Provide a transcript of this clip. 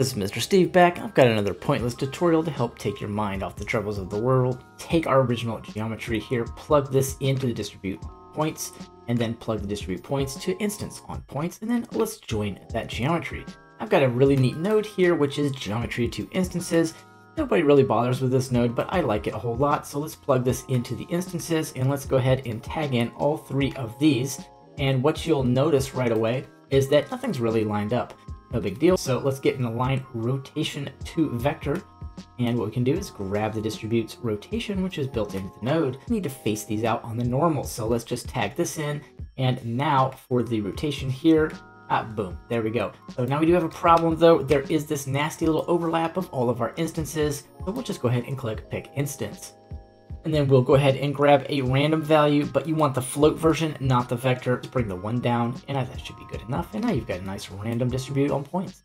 This is Mr. Steve back. I've got another pointless tutorial to help take your mind off the troubles of the world. Take our original geometry here, plug this into the distribute points, and then plug the distribute points to instance on points, and then let's join that geometry. I've got a really neat node here, which is geometry to instances. Nobody really bothers with this node, but I like it a whole lot. So let's plug this into the instances and let's go ahead and tag in all three of these. And what you'll notice right away is that nothing's really lined up. No big deal. So let's get an align rotation to vector. And what we can do is grab the distributes rotation, which is built into the node. We need to face these out on the normal. So let's just tag this in. And now for the rotation here, ah, boom, there we go. So now we do have a problem though. There is this nasty little overlap of all of our instances. So we'll just go ahead and click pick instance. And then we'll go ahead and grab a random value, but you want the float version, not the vector. Bring the one down, and that should be good enough. And now you've got a nice random distribute on points.